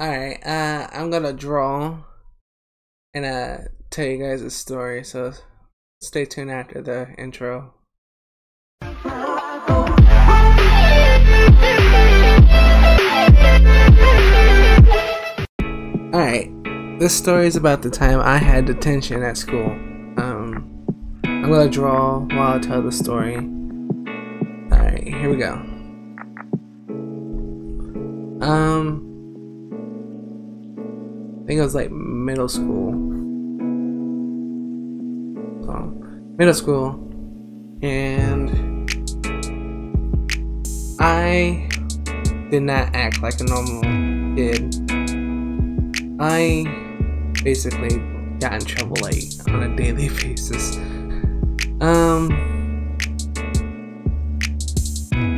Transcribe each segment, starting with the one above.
Alright, uh, I'm gonna draw and uh, tell you guys a story, so stay tuned after the intro. Alright, this story is about the time I had detention at school. Um, I'm gonna draw while I tell the story. Alright, here we go. Um, think it was like middle school. So, middle school, and I did not act like a normal kid. I basically got in trouble like on a daily basis. Um,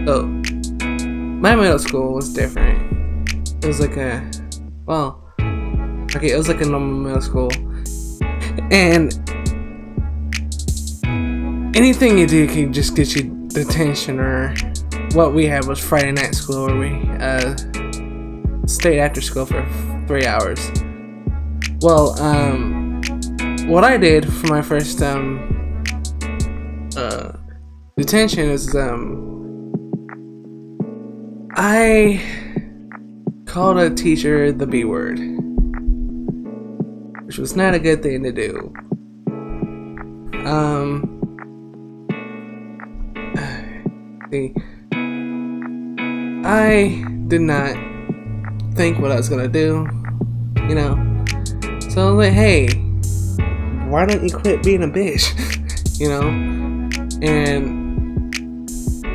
so my middle school was different. It was like a, well, okay, it was like a normal middle school, and anything you do can just get you detention or what we had was Friday night school where we uh, stayed after school for three hours. Well, um, what I did for my first um, uh, detention is um, I called a teacher the B word, which was not a good thing to do. Um, see, I did not think what I was gonna do, you know. So I was like, hey, why don't you quit being a bitch, you know? And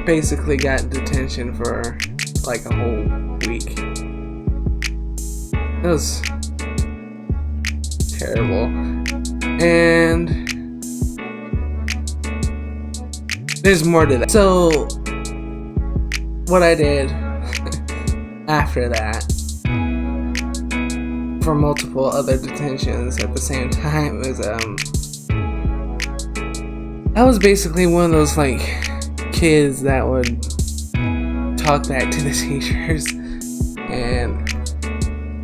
basically got detention for like a whole week. It was terrible. And there's more to that. So, what I did after that, for multiple other detentions at the same time, is um, I was basically one of those like kids that would talk back to the teachers, and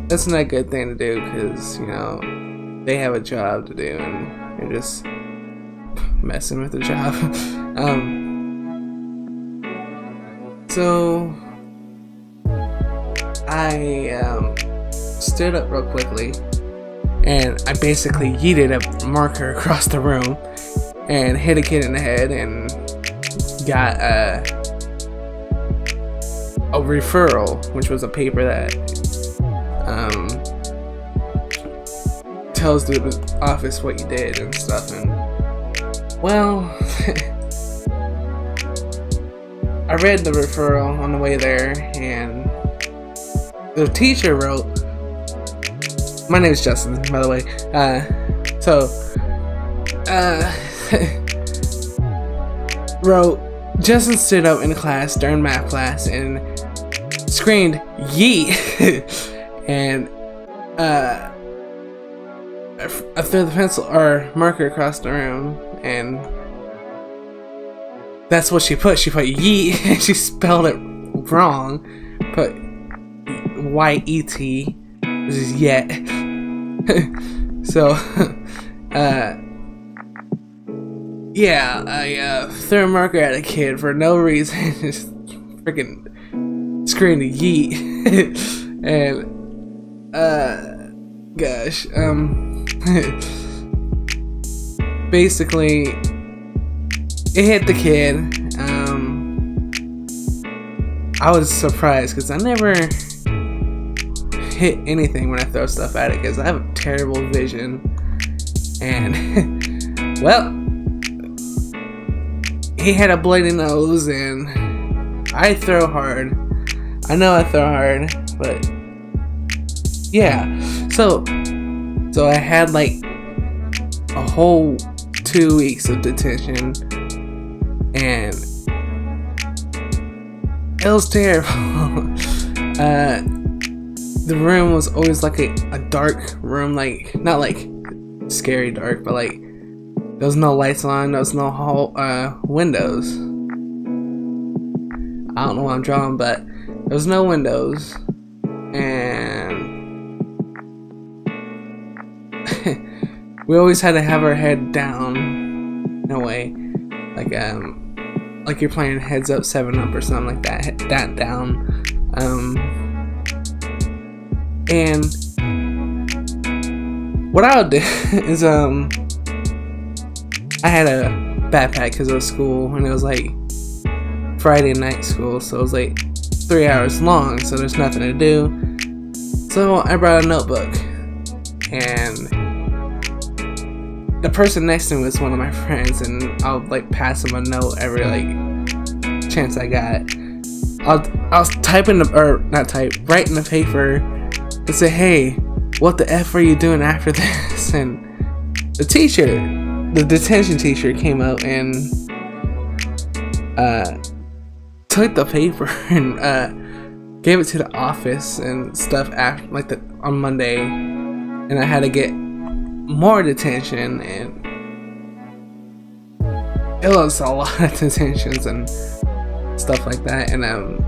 that's not a good thing to do because you know they have a job to do and you're just messing with the job. um, so I um, stood up real quickly and I basically yeeted a marker across the room and hit a kid in the head and got a, a referral, which was a paper that um, tells the office what you did and stuff. And well, I read the referral on the way there, and the teacher wrote. My name is Justin, by the way. Uh, so, uh, wrote Justin stood up in class during math class and screamed "Yeet!" and uh, I threw the pencil or marker across the room, and that's what she put. She put "yeet" and she spelled it wrong. Put Y E T, which is yet. so, uh, yeah, I uh, threw a marker at a kid for no reason. Just freaking screamed yeet. and, uh, gosh, um, basically, it hit the kid. Um, I was surprised because I never hit anything when I throw stuff at it because I have terrible vision. And, well, he had a bloody nose and I throw hard. I know I throw hard, but yeah. So so I had like a whole two weeks of detention and it was terrible. uh the room was always like a, a dark room, like not like scary dark, but like there was no lights on. There was no hall, uh, windows. I don't know what I'm drawing, but there was no windows, and we always had to have our head down in a way, like um, like you're playing heads up, seven up, or something like that. That down, um, and what I would do is um, I had a backpack because was school and it was like Friday night school, so it was like three hours long, so there's nothing to do. So I brought a notebook and the person next to me was one of my friends, and I'll like pass him a note every like chance I got. I'll I'll type in the or not type write in the paper and say, hey, what the f are you doing after this? And the teacher, the detention teacher, came up and uh took the paper and uh gave it to the office and stuff after like the on Monday, and I had to get more detention and it was a lot of detentions and stuff like that. And um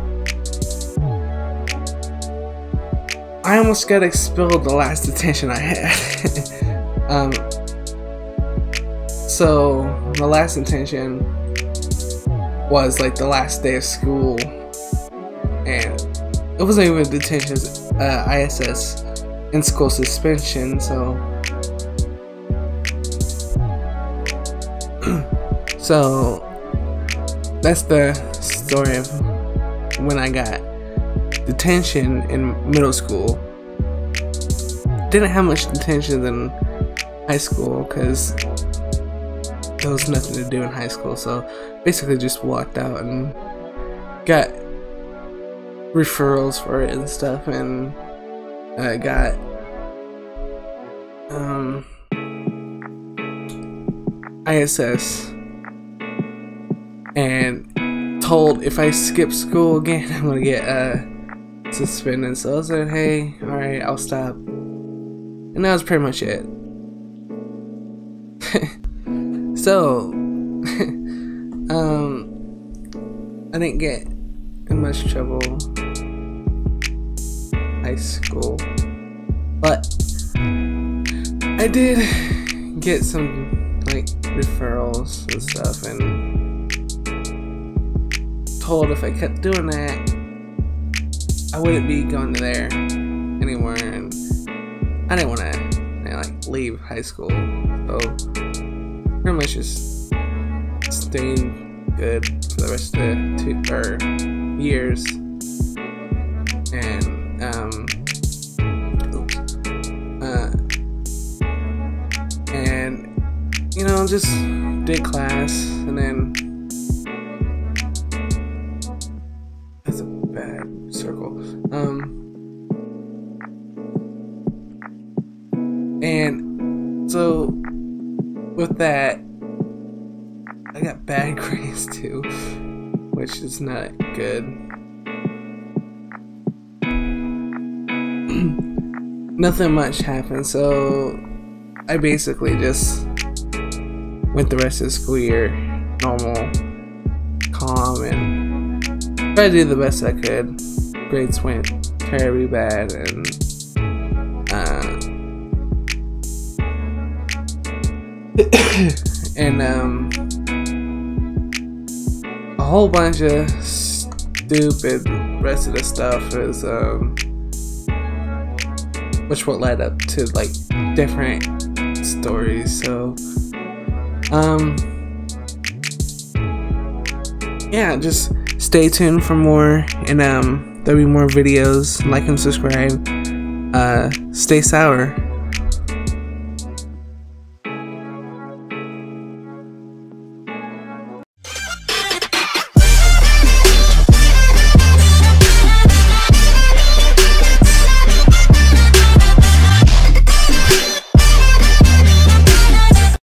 I almost got expelled the last detention I had. Um so the last detention was like the last day of school. And it wasn't even detention uh, ISS in school suspension so so that's the story of when I got detention in middle school. Didn't have much detention in high school because there was nothing to do in high school, so basically just walked out and got referrals for it and stuff, and I got um ISS and told if I skip school again, I'm gonna get uh, suspended. So I said, hey, alright, I'll stop. And that was pretty much it. so, um, I didn't get in much trouble high school, but I did get some referrals and stuff and told if I kept doing that, I wouldn't be going to there anymore, and I didn't want to you know, like leave high school. So pretty much just staying good for the rest of the two or years, know just did class, and then that's a bad circle. Um, and so with that, I got bad grades too, which is not good. Nothing much happened, so I basically just went the rest of the school year. Normal, calm, and tried to do the best I could. Grades went terribly bad and uh, and um a whole bunch of stupid rest of the stuff is um which what led up to like different stories so um yeah just stay tuned for more and um There'll be more videos. Like and subscribe. Uh, stay sour.